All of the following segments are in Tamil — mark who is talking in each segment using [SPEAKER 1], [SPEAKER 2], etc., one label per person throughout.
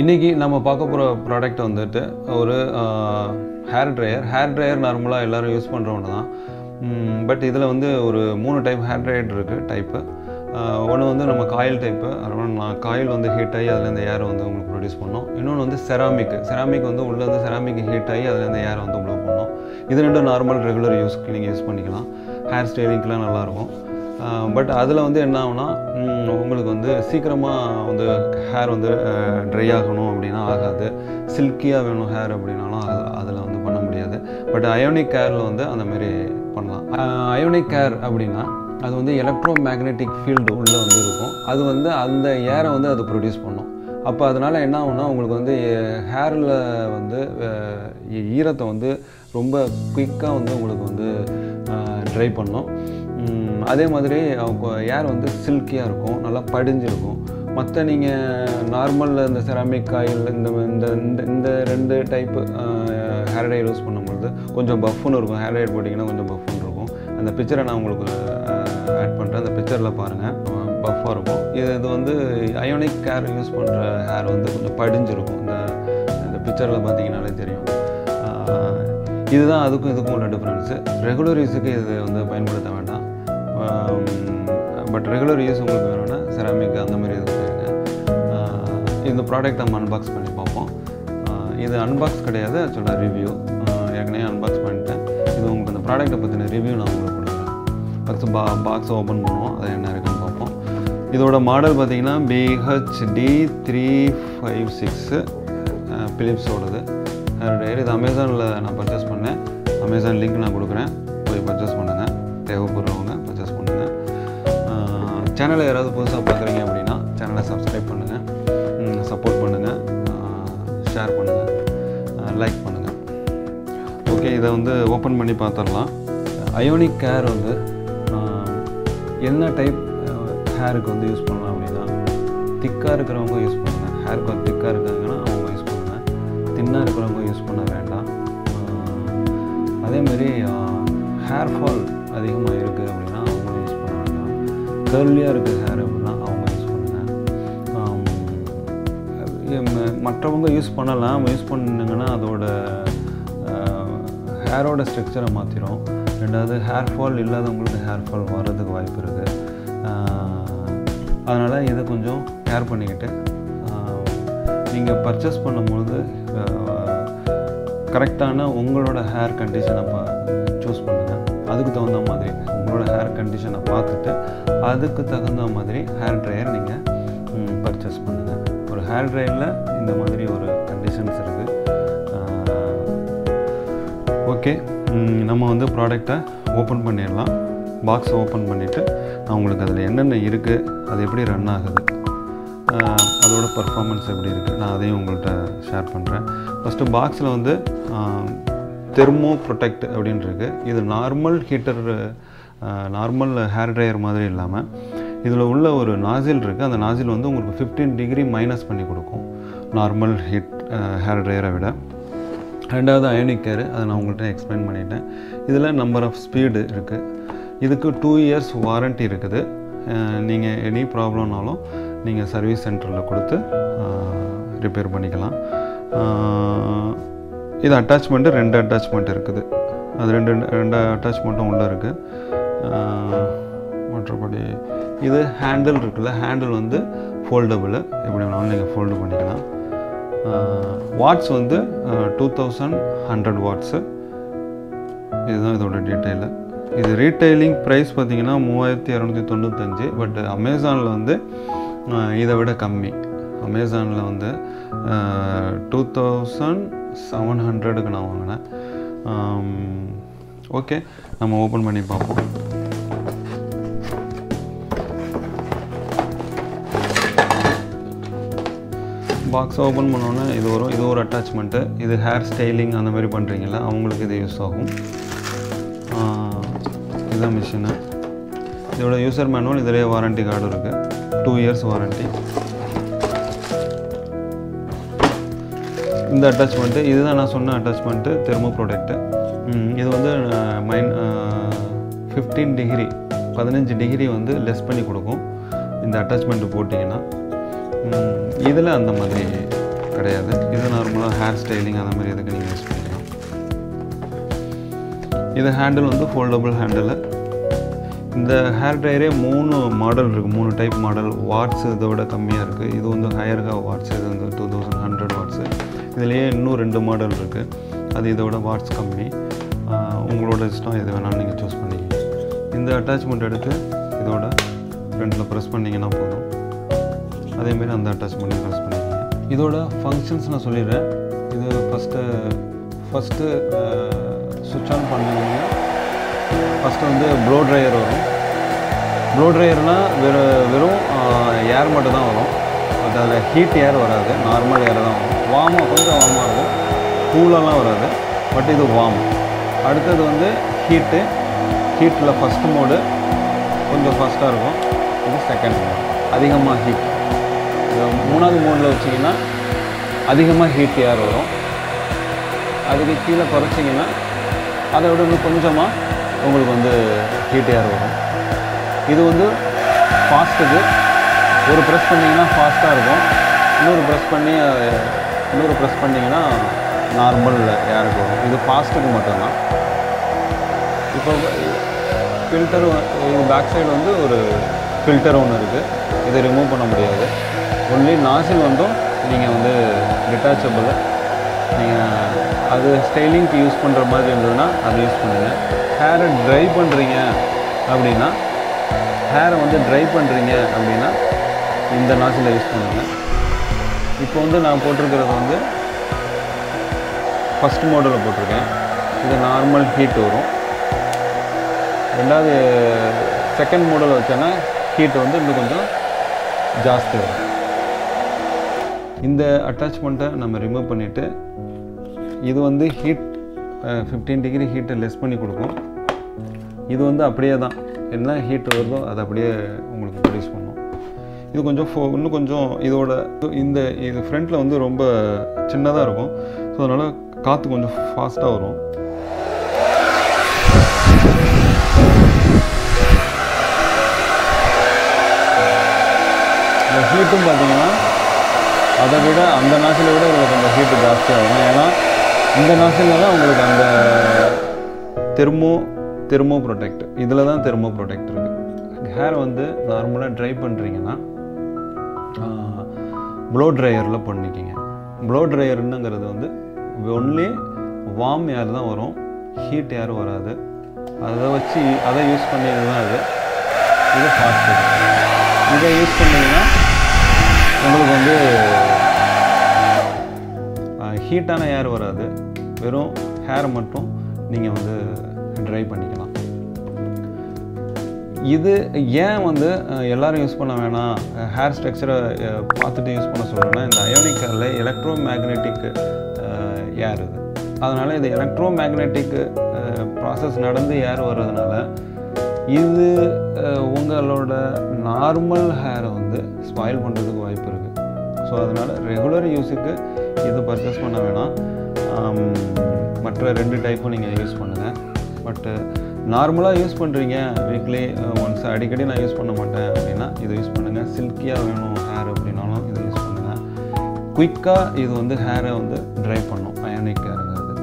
[SPEAKER 1] இன்றைக்கி நம்ம பார்க்க போகிற ப்ராடக்ட் வந்துட்டு ஒரு ஹேர் ட்ரையர் ஹேர் ட்ரையர் நார்மலாக எல்லோரும் யூஸ் பண்ணுறவங்க தான். பட் இதில் வந்து ஒரு மூணு டைப் ஹேர் ட்ரையர் இருக்குது டைப்பு ஒன்று வந்து நம்ம காயில் டைப்பு நான் காயில் வந்து ஹீட் ஆகி அதுலேருந்து ஏர் வந்து உங்களுக்கு ப்ரொடியூஸ் பண்ணோம். இன்னொன்று வந்து செராமிக் செராமிக் வந்து உள்ளே வந்து செராமிக் ஹீட் ஆகி அதுலேருந்து ஏர் வந்து உங்களுக்கு பண்ணோம். இது ரெண்டும் நார்மல் ரெகுலர் யூஸ்க்கு நீங்கள் யூஸ் பண்ணிக்கலாம். ஹேர் ஸ்டைலிங்க்கெலாம் நல்லாயிருக்கும் பட் அதில் வந்து என்ன ஆகுனா உங்களுக்கு வந்து சீக்கிரமாக வந்து ஹேர் வந்து ட்ரை ஆகணும் அப்படின்னா ஆகாது. சில்கியாக வேணும் ஹேர் அப்படின்னாலும் அதில் வந்து பண்ண முடியாது. பட் அயோனிக் கேரில் வந்து அந்த மாதிரி பண்ணலாம். அயோனிக் கேர் அப்படின்னா அது வந்து எலக்ட்ரோ மேக்னெட்டிக் ஃபீல்டு உள்ளே வந்து இருக்கும். அது வந்து அந்த ஏரை வந்து அது ப்ரொடியூஸ் பண்ணும். அப்போ அதனால் என்ன ஆகும்னா உங்களுக்கு வந்து ஹேரில் வந்து ஈரத்தை வந்து ரொம்ப குயிக்காக வந்து உங்களுக்கு வந்து ட்ரை பண்ணோம். அதே மாதிரி அவங்க ஏர் வந்து சில்கியாக இருக்கும் நல்லா படிஞ்சிருக்கும். மற்ற நீங்கள் நார்மலில் இந்த செராமிக் ஆயில் இந்த இந்த இந்த- இந்த ரெண்டு டைப்பு ஹேர் டை யூஸ் பண்ணும்பொழுது கொஞ்சம் பஃப்னு இருக்கும். ஹேர் டை போட்டிங்கன்னா கொஞ்சம் பஃப்னு இருக்கும். அந்த பிக்சரை நான் உங்களுக்கு ஆட் பண்ணுறேன் அந்த பிக்சரில் பாருங்கள் பஃப்பாக இருக்கும். இது இது வந்து அயோனிக் ஹேர் யூஸ் பண்ணுற ஹேர் வந்து கொஞ்சம் படிஞ்சிருக்கும். இந்த இந்த பிக்சரில் பார்த்தீங்கன்னாலே தெரியும். இதுதான் அதுக்கும் இதுக்கும் உள்ள டிஃப்ரென்ஸு ரெகுலர் யூஸுக்கு இது வந்து பயன்படுத்த வேண்டாம். பட் ரெகுலர் யூஸ் உங்களுக்கு வேணும்னா செராமிக் அந்த மாதிரி இது போயிருங்க இந்த ப்ராடக்ட் நம்ம அன்பாக்ஸ் பண்ணி பார்ப்போம். இது அன்பாக்ஸ் கிடையாது ஆக்சுவலாக ரிவ்யூ ஏற்கனவே அன்பாக்ஸ் பண்ணிட்டேன். இது உங்களுக்கு அந்த ப்ராடக்ட்டை பற்றின ரிவ்யூ நான் உங்களுக்கு கொடுக்குறேன். ஃபஸ்ட்டு பா பாக்ஸை ஓப்பன் பண்ணுவோம் அது என்ன இருக்குன்னு பார்ப்போம். இதோட மாடல் பார்த்தீங்கன்னா பிஹெச்டி த்ரீ ஃபைவ் சிக்ஸு பிலிப்ஸோடது ஹேர் டயர் இது அமேசானில் நான் பர்ச்சேஸ் பண்ணேன் அமேசான் லிங்க் நான் கொடுக்குறேன். போய் பர்ச்சேஸ் பண்ணுங்கள் தேவைப்படுறவங்க பர்ச்சேஸ் பண்ணுங்கள் சேனலை யாராவது புதுசாக பார்க்குறீங்க அப்படின்னா சேனலை சப்ஸ்கிரைப் பண்ணுங்கள் சப்போர்ட் பண்ணுங்கள் ஷேர் பண்ணுங்கள் லைக் பண்ணுங்கள் ஓகே இதை வந்து ஓப்பன் பண்ணி பார்த்துடலாம். அயோனிக் கேர் வந்து என்ன டைப் ஹேருக்கு வந்து யூஸ் பண்ணலாம் அப்படின்னா திக்காக இருக்கிறவங்க யூஸ் பண்ணுங்கள் ஹேர் கொஞ்சம் திக்காக இருக்காங்கன்னா அவங்க யூஸ் பண்ணுங்கள் தின்னாக இருக்கிறவங்க யூஸ் பண்ண வேண்டாம். அதே மாதிரி ஹேர் ஃபால் அதிகமாக இருக்குது அப்படின்னா அவங்க யூஸ் பண்ண வேண்டாம். கேர்லியாக இருக்குது ஹேர் அப்படின்னா அவங்க யூஸ் பண்ணுங்கள் மற்றவங்க யூஸ் பண்ணலாம் யூஸ் பண்ணுங்கன்னா அதோட ஹேரோட ஸ்ட்ரக்சரை மாற்றிடும் ரெண்டாவது ஹேர் ஃபால் இல்லாதவங்களுக்கு ஹேர் ஃபால் வர்றதுக்கு வாய்ப்பு இருக்குது அதனால் இதை கொஞ்சம் கேர் பண்ணிக்கிட்டு நீங்கள் பர்ச்சேஸ் பண்ணும்பொழுது கரெக்டான உங்களோட ஹேர் கண்டிஷனை பா சூஸ் பண்ணுங்கள் அதுக்கு தகுந்த மாதிரி உங்களோட ஹேர் கண்டிஷனை பார்த்துட்டு அதுக்கு தகுந்த மாதிரி ஹேர் ட்ரையர் நீங்கள் பர்ச்சேஸ் பண்ணுங்கள் ஒரு ஹேர் ட்ரையரில் இந்த மாதிரி ஒரு கண்டிஷன்ஸ் இருக்குது ஓகே நம்ம வந்து ப்ராடக்டை ஓப்பன் பண்ணிடலாம். பாக்ஸை ஓப்பன் பண்ணிவிட்டு நான் உங்களுக்கு அதில் என்னென்ன இருக்குது அது எப்படி ரன் ஆகுது. அதோட பர்ஃபார்மன்ஸ் எப்படி இருக்குது நான் அதையும் உங்கள்கிட்ட ஷேர் பண்ணுறேன் ஃபஸ்ட்டு பாக்ஸில் வந்து தெர்மோ ப்ரொடெக்ட் அப்படின்ட்டுருக்கு இது normal heater normal hair dryer மாதிரி இல்லாமல் இதில் உள்ள ஒரு நாசில் இருக்குது அந்த நாசில் வந்து உங்களுக்கு ஃபிஃப்டீன் டிகிரி மைனஸ் பண்ணி கொடுக்கும். நார்மல் ஹீட் ஹேர் ட்ரையரை விட. ரெண்டாவது அயனிக் கேரு அதை நான் உங்கள்கிட்ட எக்ஸ்பிளைன் பண்ணிட்டேன். இதில் நம்பர் ஆஃப் ஸ்பீடு இருக்குது இதுக்கு டூ இயர்ஸ் வாரண்ட்டி இருக்குது. நீங்கள் எனி ப்ராப்ளம்னாலும் நீங்கள் சர்வீஸ் சென்டரில் கொடுத்து ரிப்பேர் பண்ணிக்கலாம். இது அட்டாச்மெண்ட்டு ரெண்டு அட்டாச்மெண்ட் இருக்குது. அது ரெண்டு ரெண்டு அட்டாச்மெண்ட்டும் உள்ளே இருக்குது மற்றபடி இது ஹேண்டில் இருக்குல்ல ஹேண்டில் வந்து ஃபோல்டபுளு எப்படி வேணாலும் நீங்கள் ஃபோல்டு பண்ணிக்கலாம். வாட்ஸ் வந்து டூ தௌசண்ட் ஹண்ட்ரட் வாட்ஸு இதுதான் இதோட டீட்டெயிலு இது ரீட்டைலிங் ப்ரைஸ் பார்த்தீங்கன்னா மூவாயிரத்தி இரநூத்தி தொண்ணூத்தஞ்சு பட் அமேசானில் வந்து இதை விட கம்மி. அமேசானில் வந்து டூ தௌசண்ட் செவன் ஹண்ட்ரடுக்கு நான் வாங்கினேன். ஓகே நம்ம ஓப்பன் பண்ணி பார்ப்போம். பாக்ஸ் ஓப்பன் பண்ணோன்னே இது வரும் இது ஒரு அட்டாச்மெண்ட்டு இது ஹேர் ஸ்டைலிங் அந்த மாதிரி பண்ணுறீங்களா அவங்களுக்கு இது யூஸ் ஆகும். இதுதான் மிஷினு இதோட யூசர் மேனுவல் இதிலேயே வாரண்டி கார்டு இருக்குது டூ இயர்ஸ் வாரண்ட்டி இந்த அட்டாச்மெண்ட்டு இதுதான் நான் சொன்ன அட்டாச்மெண்ட்டு தெர்மோ ப்ராடக்ட்டு இது வந்து மைன் ஃபிஃப்டீன் டிகிரி பதினஞ்சு டிகிரி வந்து லெஸ் பண்ணி கொடுக்கும். இந்த அட்டாச்மெண்ட்டு போட்டிங்கன்னா. இதில் அந்த மாதிரி கிடையாது. இது நார்மலாக ஹேர் ஸ்டைலிங் அந்த மாதிரி இதுக்கு நீங்கள் யூஸ் பண்ணிக்கலாம் இது ஹேண்டில் வந்து ஃபோல்டபுள் ஹேண்டில் இந்த ஹேர் ட்ரையரே மூணு மாடல் இருக்குது மூணு டைப் மாடல் வாட்ஸ் இதை விட கம்மியாக இருக்குது இது வந்து ஹையர்கா வாட்ஸ் இது வந்து டூ தௌசண்ட் ஹண்ட்ரட் வாட்ஸு இதுலேயே இன்னும் ரெண்டு மாடல் இருக்குது அது இதோட வாட்ஸ் கம்மி. உங்களோட இஷ்டம் எது வேணாலும் நீங்கள் சூஸ் பண்ணிக்கோங்க. இந்த அட்டாச்மெண்ட் எடுத்து இதோட ஃப்ரண்ட்டில் ப்ரெஸ் பண்ணிங்கன்னா போதும். அதேமாரி அந்த அட்டாச்மெண்ட்டையும் ப்ரெஸ் பண்ணிக்கிங்க. இதோட ஃபங்க்ஷன்ஸ் நான் சொல்லிடுறேன். இது ஃபஸ்ட்டு ஃபஸ்ட்டு சுவிட்ச் ஆன் பண்ணிங்கன்னா ஃபஸ்ட்டு வந்து ப்ளோ ட்ரையர் வரும். ப்ளோ ட்ரையர்னால் வெறும் வெறும் ஏர் மட்டும் தான் வரும். பட் அதில் ஹீட் ஏர் வராது. நார்மல் ஏர் தான் வரும். வார்மாக கொஞ்சம் வார்மாக இருக்கும். கூலெல்லாம் வராது. பட் இது வார்ம் அடுத்தது வந்து ஹீட்டு ஹீட்டில் ஃபஸ்ட் மோடு கொஞ்சம் ஃபஸ்ட்டாக இருக்கும். இது செகண்ட் மோடு அதிகமாக ஹீட் இது மூணாவது மோடில் வச்சிங்கன்னா அதிகமாக ஹீட் ஏர் வரும். அதுக்கு கீழே குறைச்சிங்கன்னா அதை விட கொஞ்சமாக உங்களுக்கு வந்து ஹீட் ஏர் வரும். இது வந்து ஃபாஸ்ட்டுக்கு ஒரு ப்ரெஸ் பண்ணிங்கன்னா ஃபாஸ்ட்டாக இருக்கும். இன்னொரு ப்ரெஸ் பண்ணி இன்னொரு ப்ரெஸ் பண்ணிங்கன்னா நார்மல் ஏருக்கு வரும். இது ஃபாஸ்ட்டுக்கு மட்டும்தான். இப்போ ஃபில்டர் இது பேக் சைடு வந்து ஒரு ஃபில்டர் ஒன்று இருக்குது இதை ரிமூவ் பண்ண முடியாது. ஒன்லி நாசில் வந்தும் நீங்கள் வந்து டிட்டாச்சபிள் நீங்கள் அது ஸ்டைலிங்க்கு யூஸ் பண்ணுற மாதிரி இருந்ததுன்னா அதை யூஸ் பண்ணுங்கள் ஹேரை ட்ரை பண்ணுறீங்க அப்படின்னா ஹேரை வந்து ட்ரை பண்ணுறீங்க அப்படின்னா இந்த நாசில் யூஸ் பண்ணுங்கள் இப்போ வந்து நான் போட்டிருக்கிறது வந்து ஃபஸ்ட் மாடலில் போட்டிருக்கேன். இது நார்மல் ஹீட் வரும். ரெண்டாவது செகண்ட் மாடல் வச்சேன்னா ஹீட் வந்து இன்னும் கொஞ்சம் ஜாஸ்தி வரும். இந்த அட்டாச்மெண்ட்டை நம்ம ரிமூவ் பண்ணிவிட்டு இது வந்து ஹீட் ஃபிஃப்டீன் டிகிரி ஹீட்டை லெஸ் பண்ணி கொடுக்கும். இது வந்து அப்படியே தான். என்ன ஹீட் வருதோ அது அப்படியே உங்களுக்கு ப்ரொடியூஸ் பண்ணும். இது கொஞ்சம் ஃபோ இன்னும் கொஞ்சம் இதோட இந்த இது ஃப்ரண்ட்டில் வந்து ரொம்ப சின்னதாக இருக்கும். ஸோ அதனால் காற்று கொஞ்சம் ஃபாஸ்ட்டாக வரும். இந்த ஹீட்டும் பார்த்தீங்கன்னா அதை விட அந்த நாசிலை விட உங்களுக்கு அந்த ஹீட்டு ஜாஸ்தியாகும் ஏன்னா இந்த நாசிலில் தான் உங்களுக்கு அந்த தெர்மோ தெர்மோ ப்ரொடெக்ட் இதில் தான் தெர்மோ ப்ரொடெக்ட் இருக்குது ஹேர் வந்து நார்மலாக ட்ரை பண்ணுறீங்கன்னா ப்ளோ ட்ரையரில் பண்ணிக்கிங்க ப்ளோ ட்ரையர்னுங்கிறது வந்து ஒன்லி வார்ம் ஏர் தான் வரும். ஹீட் ஏர் வராது. அதை வச்சு அதை யூஸ் பண்ணியது தான் இது இது ஃபாஸ்ட் இதை யூஸ் பண்ணிங்கன்னா உங்களுக்கு வந்து ஹீட்டான ஏர் வராது. வெறும் ஹேர் மட்டும் நீங்கள் வந்து ட்ரை பண்ணிக்கலாம். இது ஏன் வந்து எல்லோரும் யூஸ் பண்ண வேணாம்? ஹேர் ஸ்ட்ரக்சரை பார்த்துட்டு யூஸ் பண்ண சொல்கிறேன்னா இந்த அயோனிக் ஹேரில் எலக்ட்ரோ மேக்னெட்டிக் ஏர் இது. அதனால் இது எலக்ட்ரோ மேக்னெட்டிக் ப்ராசஸ் நடந்து ஏர் வர்றதுனால இது உங்களோட நார்மல் ஹேரை வந்து ஸ்பாயில் பண்ணுறதுக்கு வாய்ப்பு இருக்குது ஸோ அதனால் ரெகுலர் யூஸுக்கு இது பர்ச்சேஸ் பண்ண வேணாம். மற்ற ரெண்டு டைப்பும் நீங்கள் யூஸ் பண்ணுங்கள் பட்டு நார்மலாக யூஸ் பண்ணுறீங்க வீக்லி ஒன்ஸ் அடிக்கடி நான் யூஸ் பண்ண மாட்டேன் அப்படின்னா இதை யூஸ் பண்ணுங்கள் சில்கியாக வேணும் ஹேர் அப்படின்னாலும் இதை யூஸ் பண்ணுங்கள் குயிக்காக இது வந்து ஹேரை வந்து ட்ரை பண்ணும் அயனிக் ஹேருங்கிறது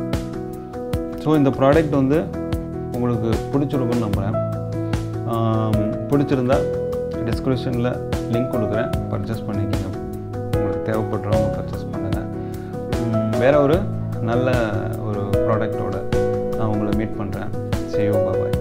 [SPEAKER 1] ஸோ இந்த ப்ராடக்ட் வந்து உங்களுக்கு பிடிச்சிருக்குன்னு நம்புகிறேன் பிடிச்சிருந்தா டிஸ்கிரிப்ஷனில் லிங்க் கொடுக்குறேன். பர்ச்சேஸ் பண்ணிக்கோங்க. தேவைப்படுறவங்க பர்ச்சேஸ் பண்ணுங்கள் வேற ஒரு நல்ல ஒரு ப்ராடக்டோட நான் உங்களை மீட் பண்ணுறேன் see பாபாய்